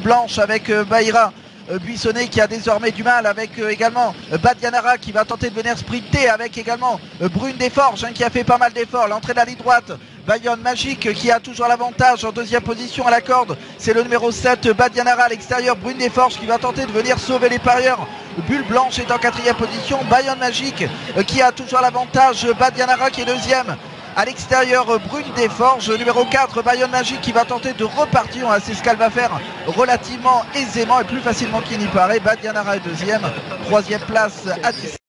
blanche avec Baïra. Buissonnet qui a désormais du mal avec également Badianara qui va tenter de venir sprinter avec également Brune Desforges hein, qui a fait pas mal d'efforts. L'entrée de la ligne droite Bayonne Magique qui a toujours l'avantage en deuxième position à la corde. C'est le numéro 7 Badianara à l'extérieur. Brune Desforges qui va tenter de venir sauver les parieurs. Bulle Blanche est en quatrième position. Bayonne Magique qui a toujours l'avantage. Badianara qui est deuxième. À l'extérieur, Brune Desforges, numéro 4, Bayonne Magique qui va tenter de repartir. C'est ce qu'elle va faire relativement aisément et plus facilement qu'il n'y paraît. Badianara est deuxième. Troisième place à 10.